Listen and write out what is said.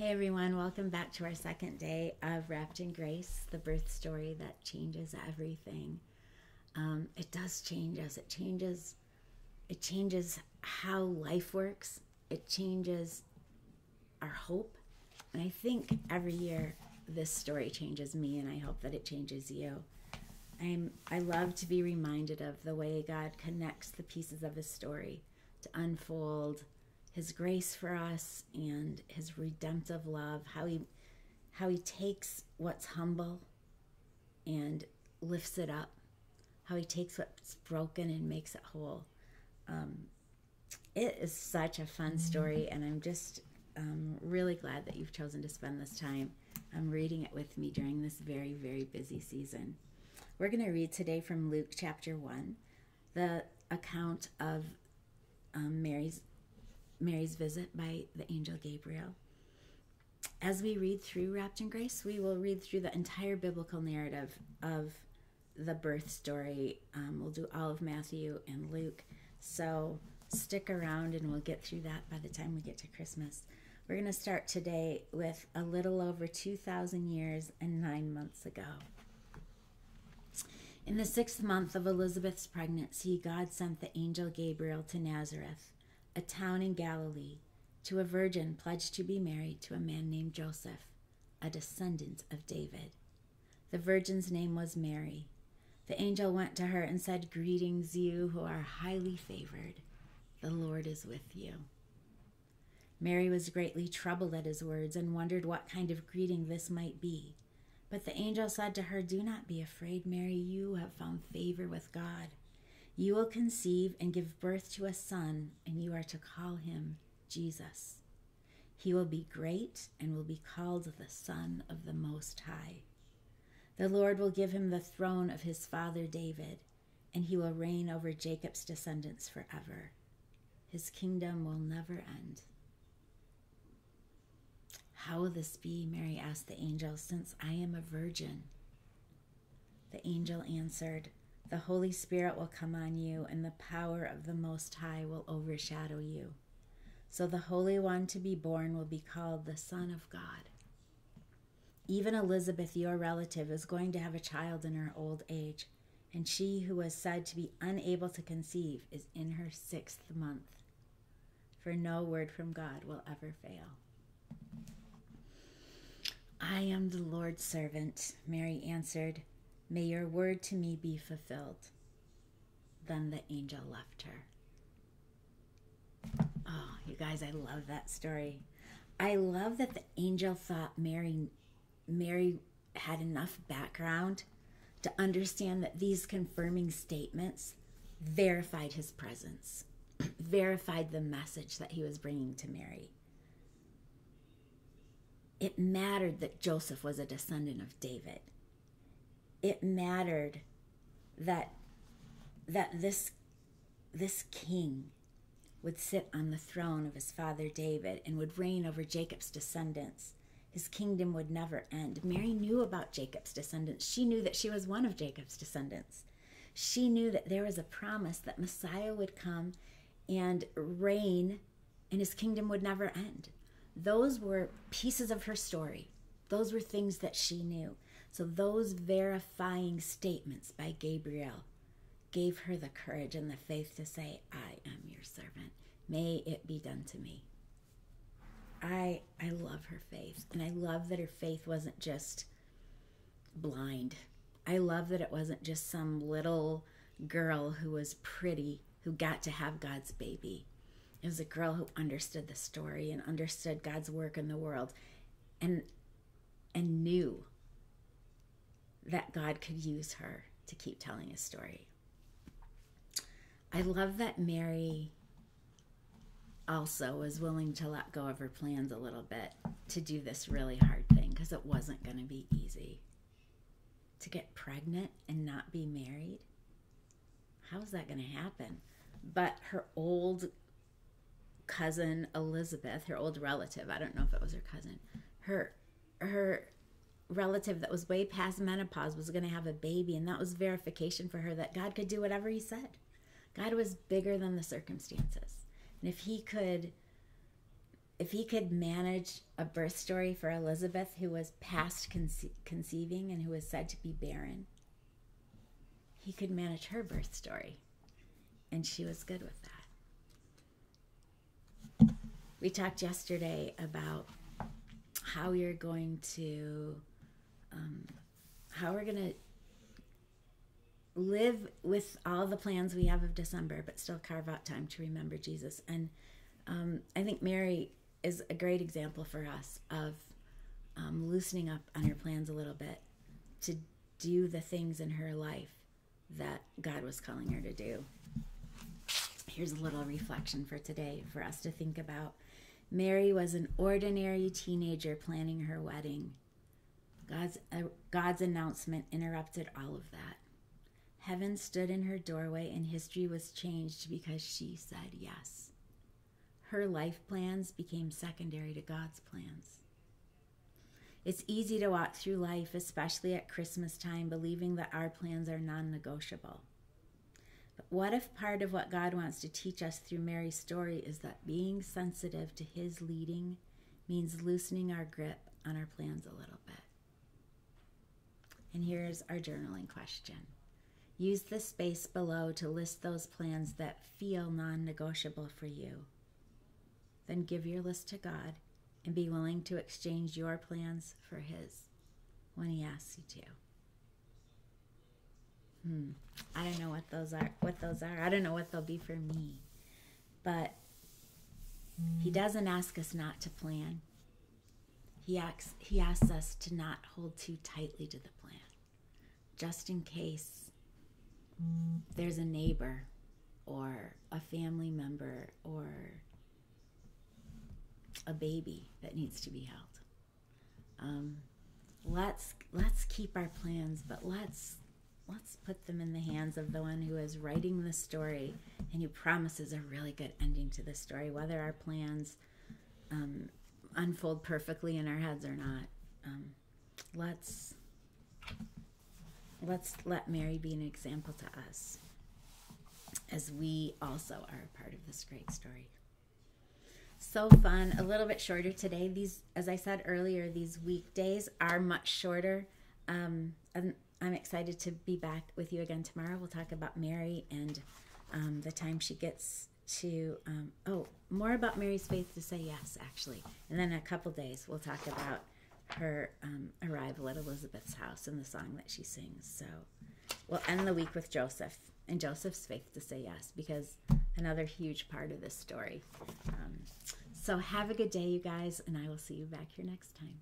Hey everyone, welcome back to our second day of Wrapped in Grace, the birth story that changes everything. Um, it does change us. It changes. It changes how life works. It changes our hope. And I think every year this story changes me, and I hope that it changes you. I'm. I love to be reminded of the way God connects the pieces of His story to unfold his grace for us and his redemptive love how he how he takes what's humble and lifts it up how he takes what's broken and makes it whole. Um, it is such a fun story and i'm just um, really glad that you've chosen to spend this time. Um, reading it with me during this very very busy season. We're going to read today from luke chapter 1 the account of um, mary's Mary's visit by the angel Gabriel. As we read through Wrapped in Grace, we will read through the entire biblical narrative of the birth story. Um, we'll do all of Matthew and Luke. So stick around and we'll get through that by the time we get to Christmas. We're going to start today with a little over 2,000 years and nine months ago. In the sixth month of Elizabeth's pregnancy, God sent the angel Gabriel to Nazareth a town in Galilee, to a virgin pledged to be married to a man named Joseph, a descendant of David. The virgin's name was Mary. The angel went to her and said, Greetings, you who are highly favored. The Lord is with you. Mary was greatly troubled at his words and wondered what kind of greeting this might be. But the angel said to her, Do not be afraid, Mary. You have found favor with God. You will conceive and give birth to a son, and you are to call him Jesus. He will be great and will be called the Son of the Most High. The Lord will give him the throne of his father David, and he will reign over Jacob's descendants forever. His kingdom will never end. How will this be? Mary asked the angel, since I am a virgin. The angel answered, the Holy Spirit will come on you, and the power of the Most High will overshadow you. So the Holy One to be born will be called the Son of God. Even Elizabeth, your relative, is going to have a child in her old age, and she who was said to be unable to conceive is in her sixth month. For no word from God will ever fail. I am the Lord's servant, Mary answered. May your word to me be fulfilled. Then the angel left her. Oh, you guys, I love that story. I love that the angel thought Mary Mary had enough background to understand that these confirming statements verified his presence, verified the message that he was bringing to Mary. It mattered that Joseph was a descendant of David it mattered that that this this king would sit on the throne of his father David and would reign over Jacob's descendants. His kingdom would never end. Mary knew about Jacob's descendants. She knew that she was one of Jacob's descendants. She knew that there was a promise that Messiah would come and reign and his kingdom would never end. Those were pieces of her story. Those were things that she knew. So, those verifying statements by Gabriel gave her the courage and the faith to say, I am your servant. May it be done to me. I I love her faith and I love that her faith wasn't just blind. I love that it wasn't just some little girl who was pretty who got to have God's baby. It was a girl who understood the story and understood God's work in the world and and knew that God could use her to keep telling his story. I love that Mary also was willing to let go of her plans a little bit to do this really hard thing because it wasn't going to be easy. To get pregnant and not be married? How's that going to happen? But her old cousin Elizabeth, her old relative, I don't know if it was her cousin, her her relative that was way past menopause was going to have a baby, and that was verification for her that God could do whatever He said. God was bigger than the circumstances. And if He could if he could manage a birth story for Elizabeth, who was past conce- conceiving and who was said to be barren, he could manage her birth story. And she was good with that. We talked yesterday about how you're going to, um, how we're going to live with all the plans we have of December, but still carve out time to remember Jesus. And um, I think Mary is a great example for us of um, loosening up on her plans a little bit to do the things in her life that God was calling her to do. Here's a little reflection for today for us to think about. Mary was an ordinary teenager planning her wedding. God's, uh, God's announcement interrupted all of that. Heaven stood in her doorway and history was changed because she said yes. Her life plans became secondary to God's plans. It's easy to walk through life, especially at Christmas time, believing that our plans are non negotiable. But what if part of what God wants to teach us through Mary's story is that being sensitive to His leading means loosening our grip on our plans a little bit? And here's our journaling question Use the space below to list those plans that feel non negotiable for you. Then give your list to God and be willing to exchange your plans for His when He asks you to. Hmm. I don't know what those are. What those are. I don't know what they'll be for me. But He doesn't ask us not to plan. He asks. He asks us to not hold too tightly to the plan, just in case there's a neighbor or a family member or a baby that needs to be held. Um, let's let's keep our plans, but let's let's put them in the hands of the one who is writing the story and who promises a really good ending to the story, whether our plans um, unfold perfectly in our heads or not. Um, let's let's let Mary be an example to us as we also are a part of this great story. So fun, a little bit shorter today. These, as I said earlier, these weekdays are much shorter. Um, I'm, I'm excited to be back with you again tomorrow. We'll talk about Mary and um, the time she gets to, um, oh, more about Mary's faith to say yes, actually. And then a couple days, we'll talk about her um, arrival at Elizabeth's house and the song that she sings. So we'll end the week with Joseph and Joseph's faith to say yes, because another huge part of this story. Um, so have a good day, you guys, and I will see you back here next time.